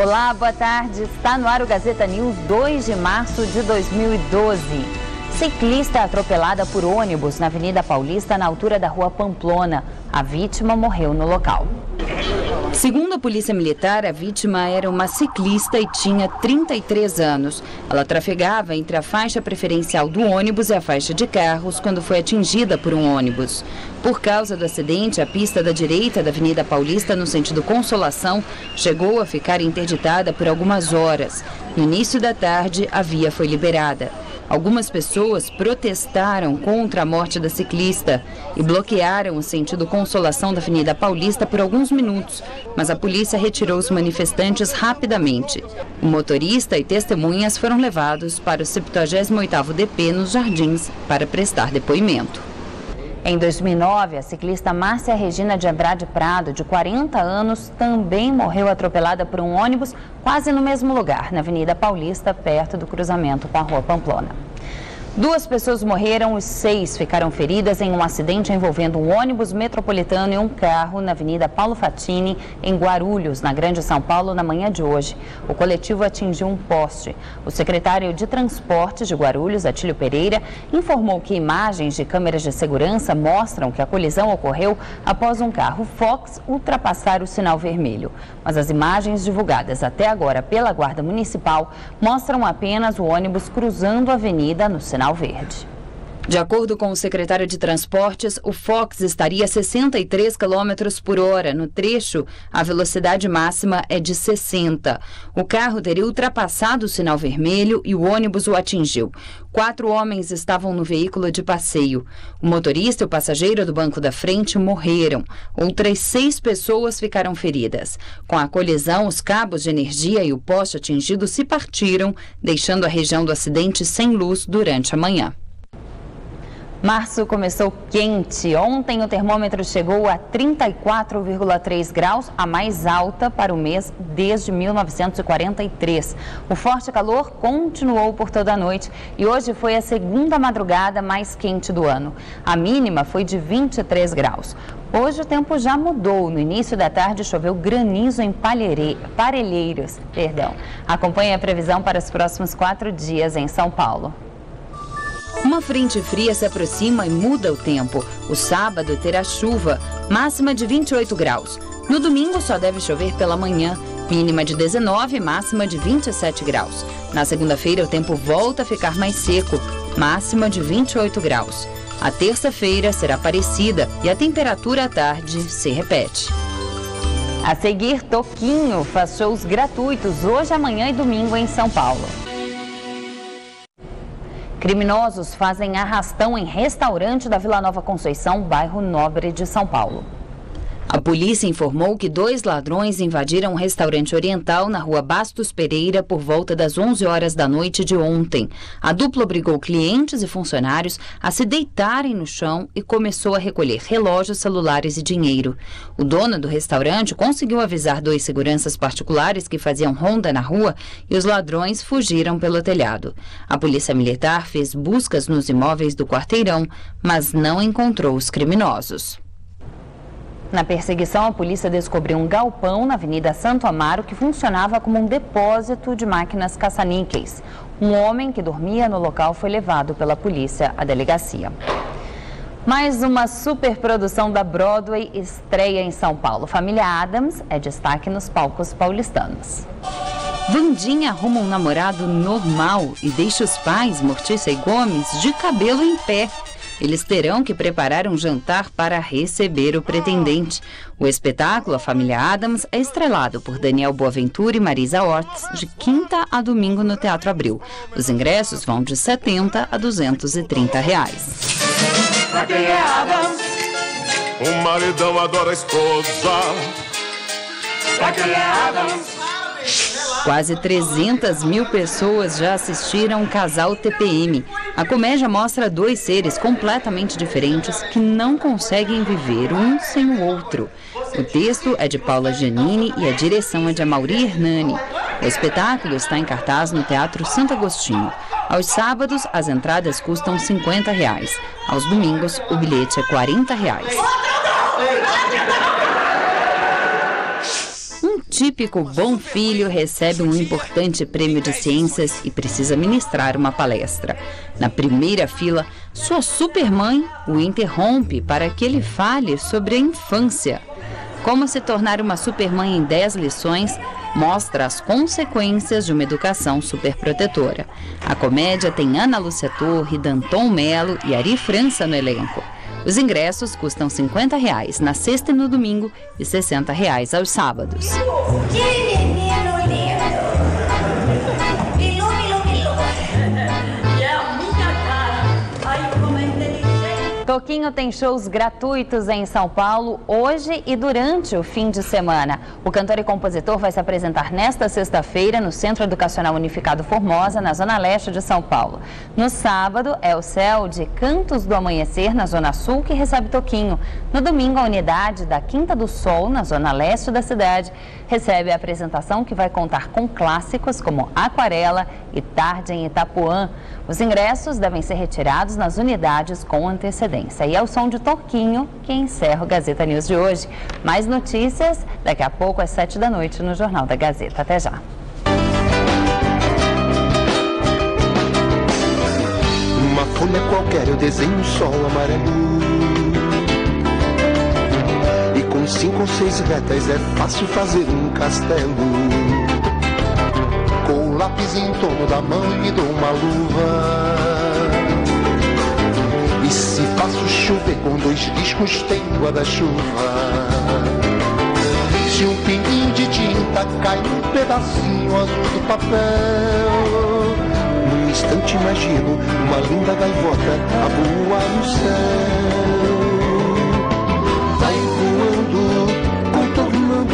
Olá, boa tarde. Está no ar o Gazeta News 2 de março de 2012. Ciclista atropelada por ônibus na Avenida Paulista, na altura da Rua Pamplona. A vítima morreu no local. Segundo a Polícia Militar, a vítima era uma ciclista e tinha 33 anos. Ela trafegava entre a faixa preferencial do ônibus e a faixa de carros quando foi atingida por um ônibus. Por causa do acidente, a pista da direita da Avenida Paulista, no sentido Consolação, chegou a ficar interditada por algumas horas. No início da tarde, a via foi liberada. Algumas pessoas protestaram contra a morte da ciclista e bloquearam o sentido Consolação da Avenida Paulista por alguns minutos, mas a polícia retirou os manifestantes rapidamente. O motorista e testemunhas foram levados para o 78º DP nos Jardins para prestar depoimento. Em 2009, a ciclista Márcia Regina de Andrade Prado, de 40 anos, também morreu atropelada por um ônibus quase no mesmo lugar, na Avenida Paulista, perto do cruzamento com a Rua Pamplona. Duas pessoas morreram e seis ficaram feridas em um acidente envolvendo um ônibus metropolitano e um carro na Avenida Paulo Fatini, em Guarulhos, na Grande São Paulo, na manhã de hoje. O coletivo atingiu um poste. O secretário de Transportes de Guarulhos, Atílio Pereira, informou que imagens de câmeras de segurança mostram que a colisão ocorreu após um carro Fox ultrapassar o sinal vermelho. Mas as imagens divulgadas até agora pela Guarda Municipal mostram apenas o ônibus cruzando a avenida no sinal sinal verde. De acordo com o secretário de Transportes, o Fox estaria a 63 km por hora. No trecho, a velocidade máxima é de 60. O carro teria ultrapassado o sinal vermelho e o ônibus o atingiu. Quatro homens estavam no veículo de passeio. O motorista e o passageiro do banco da frente morreram. Outras seis pessoas ficaram feridas. Com a colisão, os cabos de energia e o poste atingido se partiram, deixando a região do acidente sem luz durante a manhã. Março começou quente. Ontem o termômetro chegou a 34,3 graus, a mais alta para o mês desde 1943. O forte calor continuou por toda a noite e hoje foi a segunda madrugada mais quente do ano. A mínima foi de 23 graus. Hoje o tempo já mudou. No início da tarde choveu granizo em Parelheiros. Perdão. Acompanhe a previsão para os próximos quatro dias em São Paulo. Uma frente fria se aproxima e muda o tempo. O sábado terá chuva, máxima de 28 graus. No domingo só deve chover pela manhã, mínima de 19, máxima de 27 graus. Na segunda-feira o tempo volta a ficar mais seco, máxima de 28 graus. A terça-feira será parecida e a temperatura à tarde se repete. A seguir, Toquinho faz shows gratuitos hoje, amanhã e domingo em São Paulo. Criminosos fazem arrastão em restaurante da Vila Nova Conceição, bairro Nobre de São Paulo. A polícia informou que dois ladrões invadiram um restaurante oriental na rua Bastos Pereira por volta das 11 horas da noite de ontem. A dupla obrigou clientes e funcionários a se deitarem no chão e começou a recolher relógios, celulares e dinheiro. O dono do restaurante conseguiu avisar dois seguranças particulares que faziam ronda na rua e os ladrões fugiram pelo telhado. A polícia militar fez buscas nos imóveis do quarteirão, mas não encontrou os criminosos. Na perseguição, a polícia descobriu um galpão na Avenida Santo Amaro que funcionava como um depósito de máquinas caça-níqueis. Um homem que dormia no local foi levado pela polícia à delegacia. Mais uma superprodução da Broadway estreia em São Paulo. Família Adams é destaque nos palcos paulistanos. Vandinha arruma um namorado normal e deixa os pais, Mortícia e Gomes, de cabelo em pé. Eles terão que preparar um jantar para receber o pretendente. O espetáculo A Família Adams é estrelado por Daniel Boaventura e Marisa Ortiz de quinta a domingo no Teatro Abril. Os ingressos vão de 70 a 230 reais. Pra quem é Adams? O maridão adora a esposa. Pra quem é Adams? Quase 300 mil pessoas já assistiram Casal TPM. A comédia mostra dois seres completamente diferentes que não conseguem viver um sem o outro. O texto é de Paula Giannini e a direção é de Amaury Hernani. O espetáculo está em cartaz no Teatro Santo Agostinho. Aos sábados, as entradas custam 50 reais. Aos domingos, o bilhete é 40 reais típico bom filho recebe um importante prêmio de ciências e precisa ministrar uma palestra. Na primeira fila, sua supermãe o interrompe para que ele fale sobre a infância. Como se tornar uma supermãe em 10 lições mostra as consequências de uma educação superprotetora. A comédia tem Ana Lúcia Torre, Danton Melo e Ari França no elenco. Os ingressos custam 50 reais na sexta e no domingo e 60 reais aos sábados. Toquinho tem shows gratuitos em São Paulo hoje e durante o fim de semana. O cantor e compositor vai se apresentar nesta sexta-feira no Centro Educacional Unificado Formosa, na Zona Leste de São Paulo. No sábado é o céu de Cantos do Amanhecer, na Zona Sul, que recebe Toquinho. No domingo, a unidade da Quinta do Sol, na Zona Leste da cidade, recebe a apresentação que vai contar com clássicos como Aquarela e Tarde em Itapuã. Os ingressos devem ser retirados nas unidades com antecedência. E é o som de Toquinho que encerra o Gazeta News de hoje. Mais notícias daqui a pouco às sete da noite no Jornal da Gazeta. Até já. Uma folha qualquer eu desenho um sol amarelo cinco ou seis retas é fácil fazer um castelo. Com o lápis em torno da mão e me dou uma luva. Com dois discos, tem guarda-chuva. Se um pinguinho de tinta cai num pedacinho azul do papel, num instante imagino uma linda gaivota a voar no céu.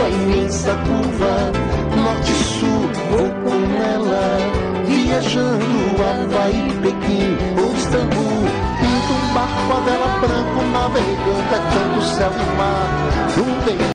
a imensa curva, norte-sul, vou com ela, viajando Havaí, Pequim ou Istambul. Pinto um barco a vela navegando é tanto céu e mar, num